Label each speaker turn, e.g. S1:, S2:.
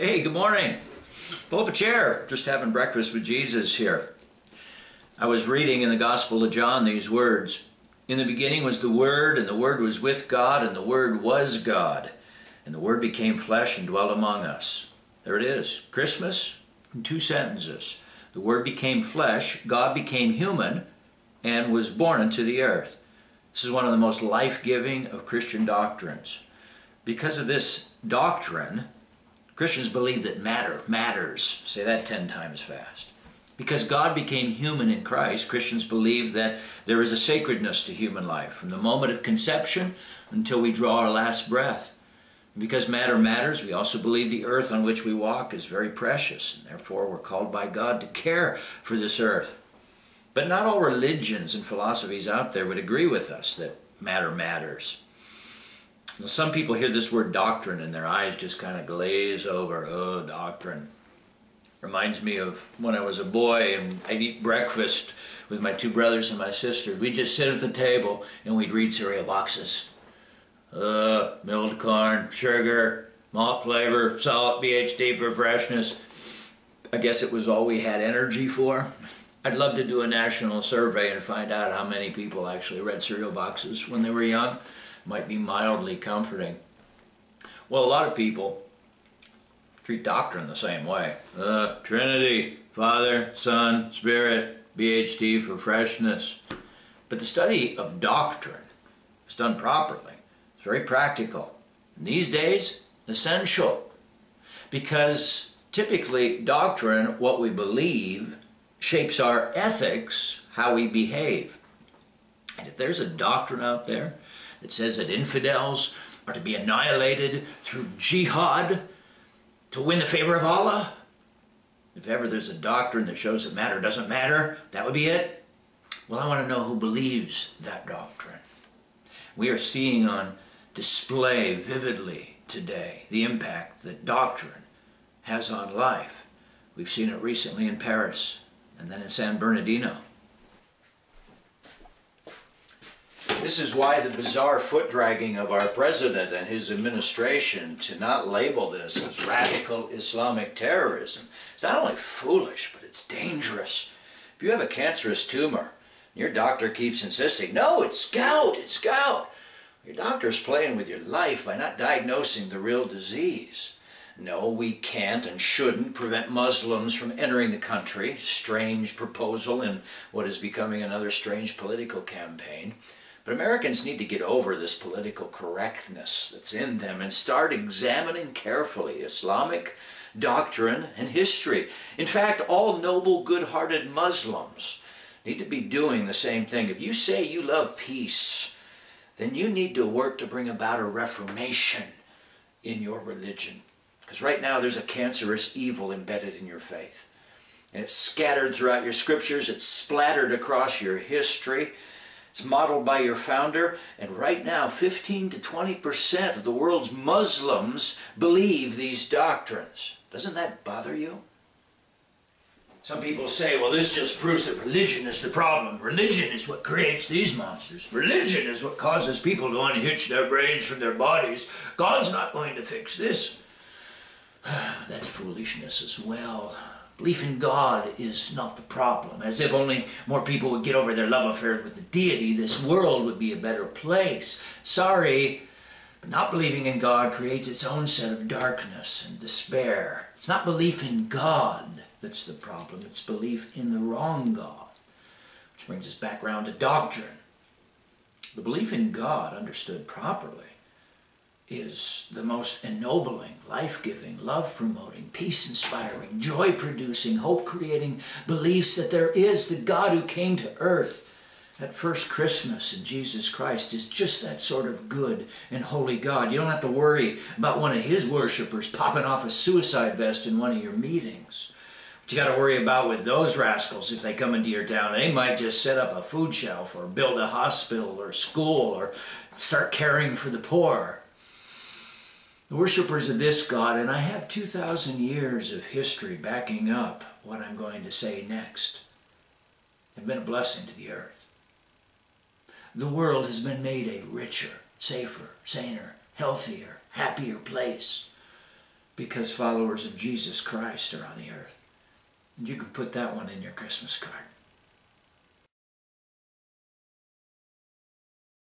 S1: good morning. Pull up a chair. Just having breakfast with Jesus here. I was reading in the Gospel of John these words. In the beginning was the Word, and the Word was with God, and the Word was God. And the Word became flesh and dwelt among us. There it is. Christmas in two sentences. The Word became flesh, God became human, and was born into the earth. This is one of the most life-giving of Christian doctrines. Because of this doctrine, Christians believe that matter matters. Say that 10 times fast. Because God became human in Christ, Christians believe that there is a sacredness to human life from the moment of conception until we draw our last breath. Because matter matters, we also believe the earth on which we walk is very precious, and therefore we're called by God to care for this earth. But not all religions and philosophies out there would agree with us that matter matters. Some people hear this word doctrine and their eyes just kind of glaze over. Oh, doctrine. Reminds me of when I was a boy and I'd eat breakfast with my two brothers and my sister. We'd just sit at the table and we'd read cereal boxes. Uh, milled corn, sugar, malt flavor, salt, BHT for freshness. I guess it was all we had energy for. I'd love to do a national survey and find out how many people actually read cereal boxes when they were young. Might be mildly comforting. Well, a lot of people treat doctrine the same way. The Trinity, Father, Son, Spirit, BHT for freshness. But the study of doctrine, is done properly, it's very practical. And these days, essential. Because typically, doctrine, what we believe, shapes our ethics, how we behave. And if there's a doctrine out there that says that infidels are to be annihilated through jihad to win the favor of Allah, if ever there's a doctrine that shows that matter doesn't matter, that would be it. Well, I want to know who believes that doctrine. We are seeing on display vividly today the impact that doctrine has on life. We've seen it recently in Paris and then in San Bernardino. This is why the bizarre foot dragging of our president and his administration to not label this as radical Islamic terrorism is not only foolish, but it's dangerous. If you have a cancerous tumor, your doctor keeps insisting, no, it's gout, it's gout. Your doctor's playing with your life by not diagnosing the real disease. No, we can't and shouldn't prevent Muslims from entering the country. Strange proposal in what is becoming another strange political campaign. But Americans need to get over this political correctness that's in them and start examining carefully Islamic doctrine and history. In fact, all noble, good-hearted Muslims need to be doing the same thing. If you say you love peace, then you need to work to bring about a reformation in your religion. Because right now there's a cancerous evil embedded in your faith. And it's scattered throughout your scriptures, it's splattered across your history. It's modeled by your founder, and right now 15 to 20% of the world's Muslims believe these doctrines. Doesn't that bother you? Some people say, well, this just proves that religion is the problem. Religion is what creates these monsters. Religion is what causes people to unhitch their brains from their bodies. God's not going to fix this. That's foolishness as well. Belief in God is not the problem. As if only more people would get over their love affair with the deity, this world would be a better place. Sorry, but not believing in God creates its own set of darkness and despair. It's not belief in God that's the problem. It's belief in the wrong God. Which brings us back around to doctrine. The belief in God, understood properly, is the most ennobling, life-giving, love-promoting, peace-inspiring, joy-producing, hope-creating beliefs that there is the God who came to earth that first Christmas in Jesus Christ is just that sort of good and holy God. You don't have to worry about one of his worshipers popping off a suicide vest in one of your meetings. What you got to worry about with those rascals if they come into your town, they might just set up a food shelf or build a hospital or school or start caring for the poor. The worshippers of this God, and I have 2,000 years of history backing up what I'm going to say next, have been a blessing to the earth. The world has been made a richer, safer, saner, healthier, happier place because followers of Jesus Christ are on the earth. And you can put that one in your Christmas card.